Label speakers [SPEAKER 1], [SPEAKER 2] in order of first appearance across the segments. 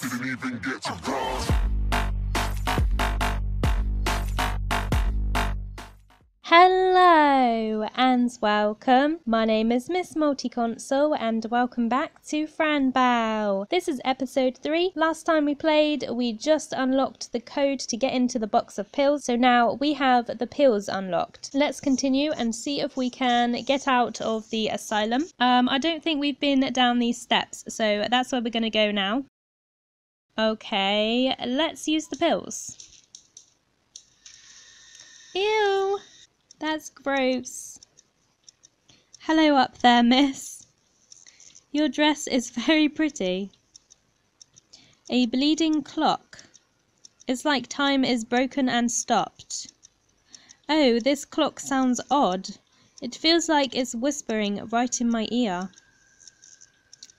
[SPEAKER 1] bars.
[SPEAKER 2] Didn't even get to bras.
[SPEAKER 1] Hello and welcome. My name is Miss Multiconsole and welcome back to Fran Bow. This is episode 3. Last time we played, we just unlocked the code to get into the box of pills. So now we have the pills unlocked. Let's continue and see if we can get out of the asylum. Um, I don't think we've been down these steps, so that's where we're going to go now. Okay, let's use the pills. Ew! That's gross. Hello up there, miss. Your dress is very pretty. A bleeding clock. It's like time is broken and stopped. Oh, this clock sounds odd. It feels like it's whispering right in my ear.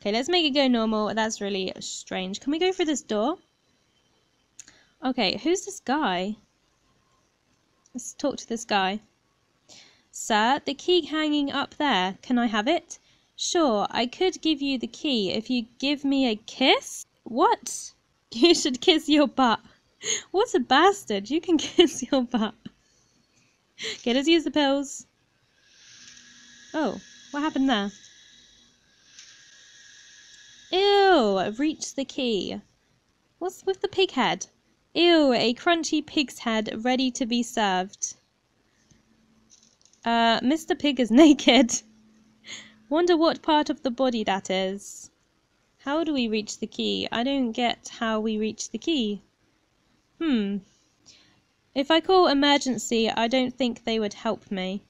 [SPEAKER 1] Okay, let's make it go normal. That's really strange. Can we go through this door? Okay, who's this guy? Let's talk to this guy. Sir, the key hanging up there. Can I have it? Sure, I could give you the key if you give me a kiss. What? You should kiss your butt. What a bastard. You can kiss your butt. Okay, let's use the pills. Oh, what happened there? Ew, reach the key. What's with the pig head? Ew, a crunchy pig's head ready to be served. Uh, Mr. Pig is naked. Wonder what part of the body that is. How do we reach the key? I don't get how we reach the key. Hmm. If I call emergency, I don't think they would help me.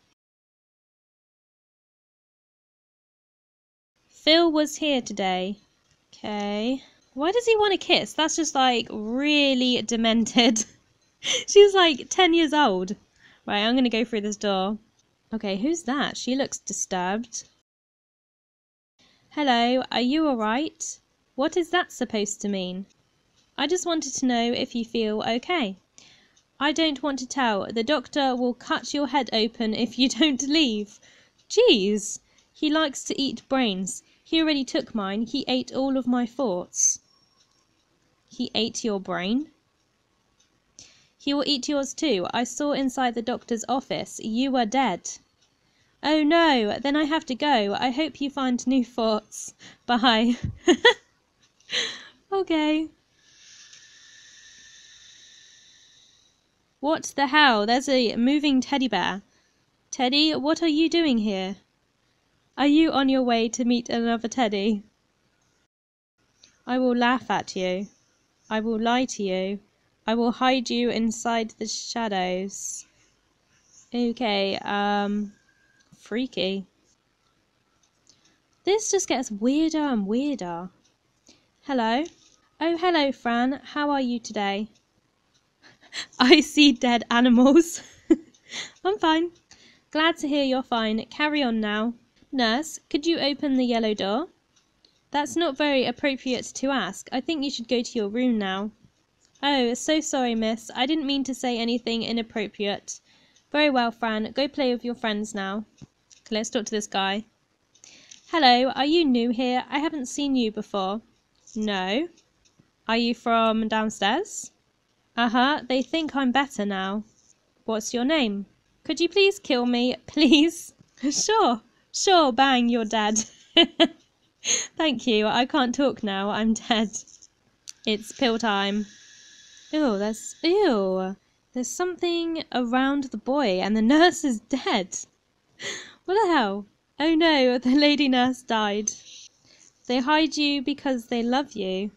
[SPEAKER 1] Phil was here today. Okay. Why does he want a kiss? That's just like really demented. She's like 10 years old. Right, I'm going to go through this door. Okay, who's that? She looks disturbed. Hello, are you alright? What is that supposed to mean? I just wanted to know if you feel okay. I don't want to tell. The doctor will cut your head open if you don't leave. Jeez! He likes to eat brains. He already took mine. He ate all of my thoughts. He ate your brain? He will eat yours too. I saw inside the doctor's office. You are dead. Oh no, then I have to go. I hope you find new thoughts. Bye. okay. What the hell? There's a moving teddy bear. Teddy, what are you doing here? Are you on your way to meet another teddy? I will laugh at you. I will lie to you. I will hide you inside the shadows. Okay, um, freaky. This just gets weirder and weirder. Hello? Oh, hello, Fran. How are you today? I see dead animals. I'm fine. Glad to hear you're fine. Carry on now. Nurse, could you open the yellow door? That's not very appropriate to ask. I think you should go to your room now. Oh, so sorry, miss. I didn't mean to say anything inappropriate. Very well, Fran. Go play with your friends now. Let's talk to this guy. Hello, are you new here? I haven't seen you before. No. Are you from downstairs? Uh-huh, they think I'm better now. What's your name? Could you please kill me, please? sure, sure, bang, you're dead. Thank you. I can't talk now. I'm dead. It's pill time. Ew, there's ew. There's something around the boy and the nurse is dead. What the hell? Oh no, the lady nurse died. They hide you because they love you.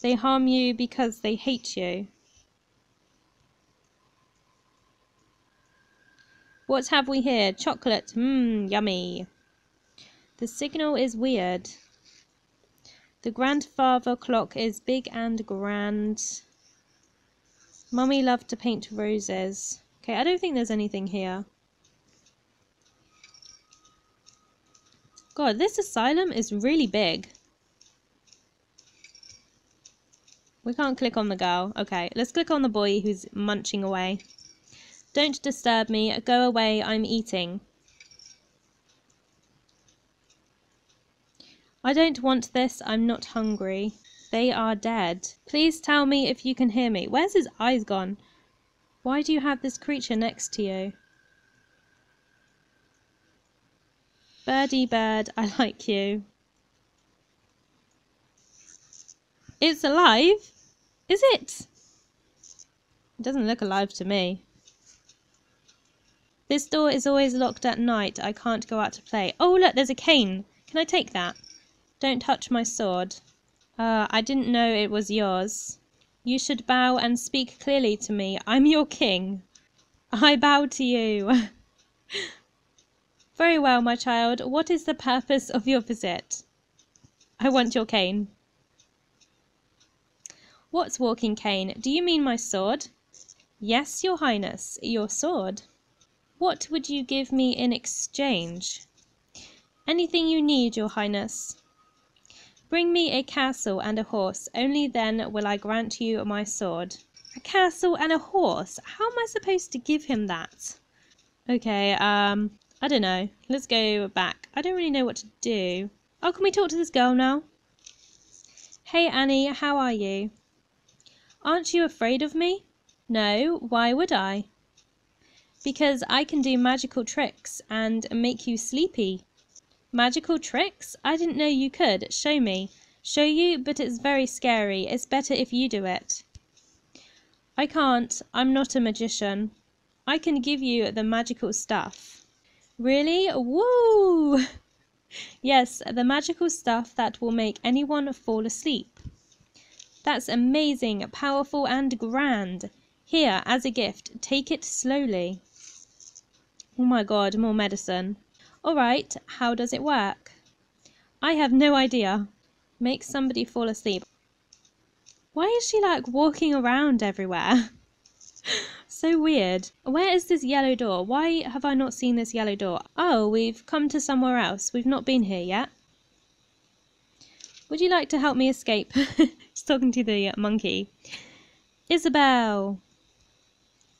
[SPEAKER 1] They harm you because they hate you. What have we here? Chocolate. Mmm, yummy. The signal is weird. The grandfather clock is big and grand. Mummy loved to paint roses. Okay, I don't think there's anything here. God, this asylum is really big. We can't click on the girl. Okay, let's click on the boy who's munching away. Don't disturb me. Go away. I'm eating. I don't want this. I'm not hungry. They are dead. Please tell me if you can hear me. Where's his eyes gone? Why do you have this creature next to you? Birdie bird, I like you. It's alive? Is it? It doesn't look alive to me. This door is always locked at night. I can't go out to play. Oh, look, there's a cane. Can I take that? Don't touch my sword. Uh, I didn't know it was yours. You should bow and speak clearly to me. I'm your king. I bow to you. Very well, my child. What is the purpose of your visit? I want your cane. What's walking cane? Do you mean my sword? Yes, your highness, your sword. What would you give me in exchange? Anything you need, your highness. Bring me a castle and a horse, only then will I grant you my sword. A castle and a horse? How am I supposed to give him that? Okay, um, I don't know. Let's go back. I don't really know what to do. Oh, can we talk to this girl now? Hey Annie, how are you? Aren't you afraid of me? No, why would I? Because I can do magical tricks and make you sleepy. Magical tricks? I didn't know you could. Show me. Show you, but it's very scary. It's better if you do it. I can't. I'm not a magician. I can give you the magical stuff. Really? Woo! Yes, the magical stuff that will make anyone fall asleep. That's amazing, powerful, and grand. Here, as a gift, take it slowly. Oh my god, more medicine. Alright, how does it work? I have no idea. Make somebody fall asleep. Why is she like walking around everywhere? so weird. Where is this yellow door? Why have I not seen this yellow door? Oh, we've come to somewhere else. We've not been here yet. Would you like to help me escape? He's talking to the monkey. Isabel!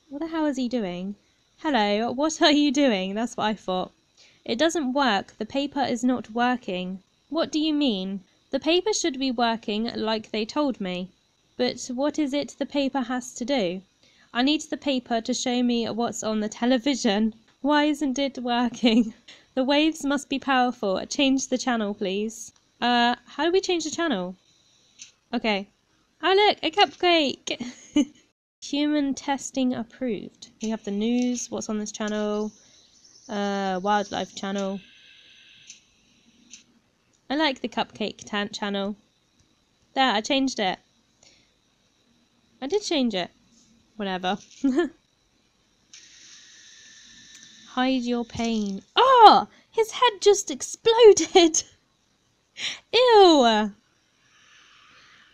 [SPEAKER 1] What the hell is he doing? Hello, what are you doing? That's what I thought. It doesn't work. The paper is not working. What do you mean? The paper should be working like they told me. But what is it the paper has to do? I need the paper to show me what's on the television. Why isn't it working? The waves must be powerful. Change the channel, please. Uh, how do we change the channel? Okay. Oh look, a cupcake! Human testing approved. We have the news, what's on this channel, uh, wildlife channel. I like the cupcake tant channel. There, I changed it. I did change it. Whatever. Hide your pain. Oh! His head just exploded! Ew!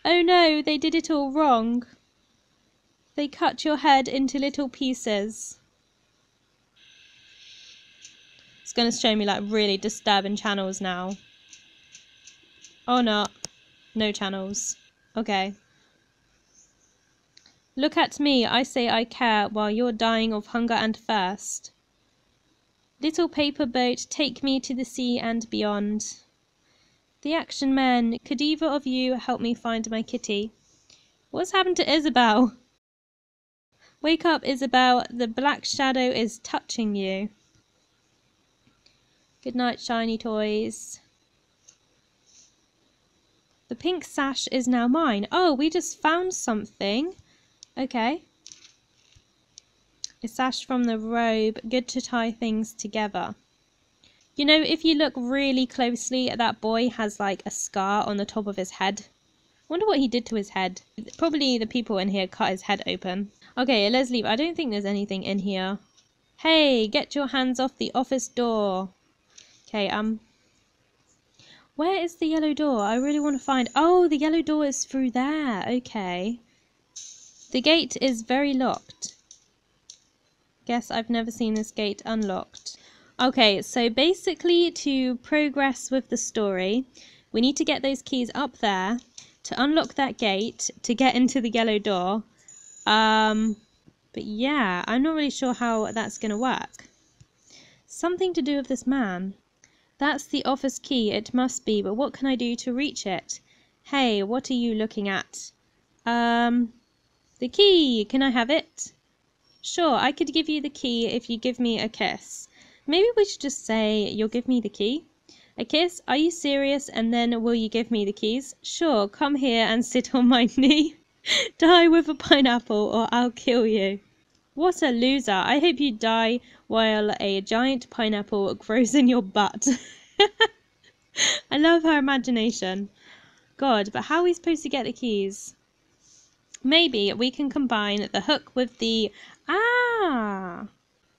[SPEAKER 1] Oh no, they did it all wrong. They cut your head into little pieces. It's going to show me like really disturbing channels now. Oh no, no channels. Okay. Look at me, I say I care while you're dying of hunger and thirst. Little paper boat, take me to the sea and beyond. The action men, could either of you help me find my kitty? What's happened to Isabel? Wake up, Isabel, the black shadow is touching you. Good night, shiny toys. The pink sash is now mine. Oh, we just found something. Okay. A sash from the robe. Good to tie things together. You know, if you look really closely, that boy has like a scar on the top of his head. Wonder what he did to his head. Probably the people in here cut his head open. Okay, let's leave. I don't think there's anything in here. Hey, get your hands off the office door. Okay, um... Where is the yellow door? I really want to find... Oh, the yellow door is through there. Okay. The gate is very locked. Guess I've never seen this gate unlocked. Okay, so basically to progress with the story, we need to get those keys up there to unlock that gate to get into the yellow door. Um, but yeah, I'm not really sure how that's going to work. Something to do with this man. That's the office key, it must be, but what can I do to reach it? Hey, what are you looking at? Um, the key, can I have it? Sure, I could give you the key if you give me a kiss. Maybe we should just say, you'll give me the key? A kiss? Are you serious? And then will you give me the keys? Sure, come here and sit on my knee. die with a pineapple or I'll kill you. What a loser. I hope you die while a giant pineapple grows in your butt. I love her imagination. God, but how are we supposed to get the keys? Maybe we can combine the hook with the... Ah!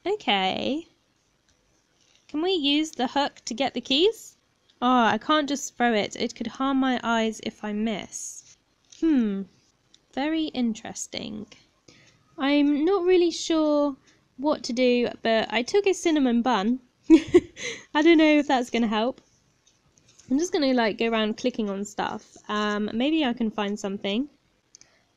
[SPEAKER 1] Okay. Can we use the hook to get the keys? Oh, I can't just throw it. It could harm my eyes if I miss. Hmm. Very interesting. I'm not really sure what to do, but I took a cinnamon bun. I don't know if that's going to help. I'm just going to like go around clicking on stuff. Um, maybe I can find something.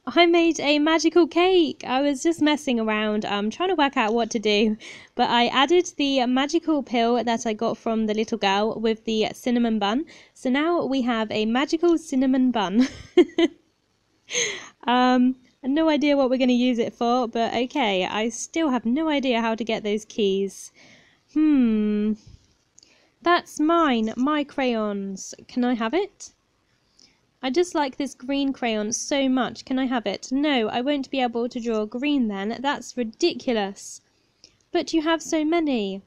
[SPEAKER 1] I made a magical cake. I was just messing around, um, trying to work out what to do. But I added the magical pill that I got from the little girl with the cinnamon bun. So now we have a magical cinnamon bun. um, no idea what we're going to use it for, but okay. I still have no idea how to get those keys. Hmm. That's mine, my crayons. Can I have it? I just like this green crayon so much. Can I have it? No, I won't be able to draw green then. That's ridiculous. But you have so many.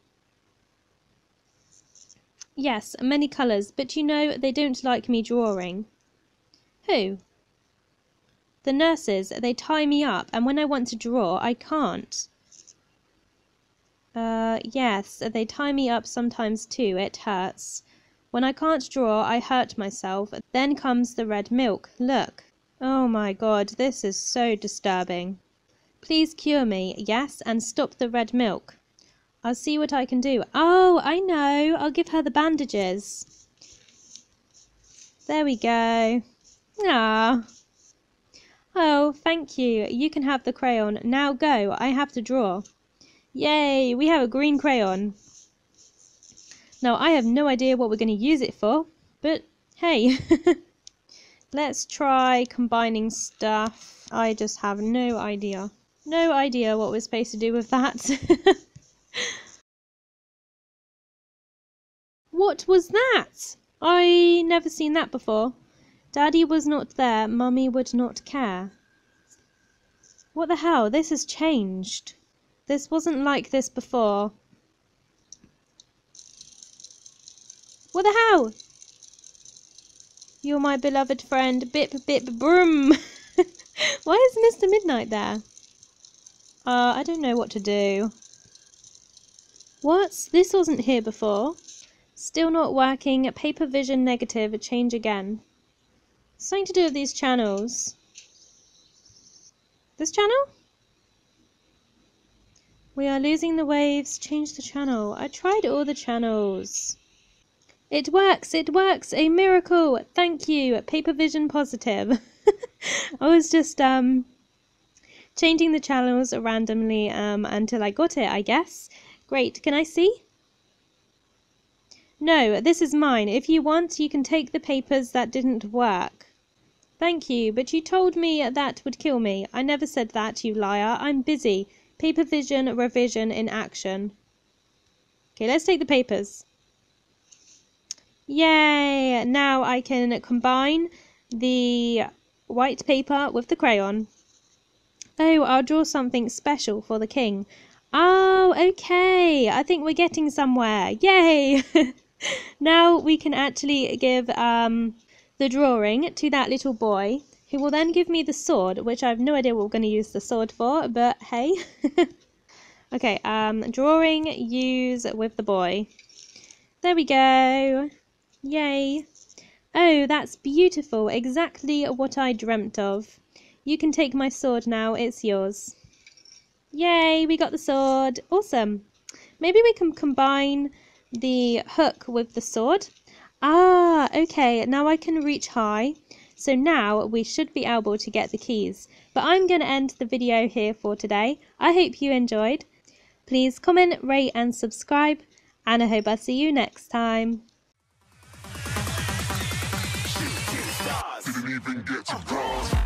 [SPEAKER 1] Yes, many colours, but you know they don't like me drawing. Who? The nurses. They tie me up, and when I want to draw, I can't. Uh, yes, they tie me up sometimes too. It hurts. When I can't draw, I hurt myself. Then comes the red milk. Look. Oh my god, this is so disturbing. Please cure me, yes, and stop the red milk. I'll see what I can do. Oh, I know. I'll give her the bandages. There we go. Ah. Oh, thank you. You can have the crayon. Now go. I have to draw. Yay, we have a green crayon. Now, I have no idea what we're going to use it for, but hey, let's try combining stuff. I just have no idea. No idea what we're supposed to do with that. what was that? I never seen that before. Daddy was not there, Mummy would not care. What the hell? This has changed. This wasn't like this before. What the hell? You're my beloved friend. Bip, bip, broom. Why is Mr. Midnight there? Uh, I don't know what to do. What? This wasn't here before. Still not working. Paper vision negative. Change again. Something to do with these channels. This channel? We are losing the waves. Change the channel. I tried all the channels. It works, it works, a miracle. Thank you, Paper Vision Positive. I was just um changing the channels randomly um until I got it, I guess. Great, can I see? No, this is mine. If you want, you can take the papers that didn't work. Thank you, but you told me that would kill me. I never said that, you liar. I'm busy. Paper vision revision in action. Okay, let's take the papers. Yay! Now I can combine the white paper with the crayon. Oh, I'll draw something special for the king. Oh, okay. I think we're getting somewhere. Yay! now we can actually give um, the drawing to that little boy who will then give me the sword, which I have no idea what we're going to use the sword for, but hey. okay, um, drawing, use with the boy. There we go. Yay! Oh, that's beautiful, exactly what I dreamt of. You can take my sword now, it's yours. Yay, we got the sword. Awesome. Maybe we can combine the hook with the sword. Ah, okay, now I can reach high. So now we should be able to get the keys. But I'm going to end the video here for today. I hope you enjoyed. Please comment, rate and subscribe And I hope I see you next time.
[SPEAKER 2] Didn't even get to.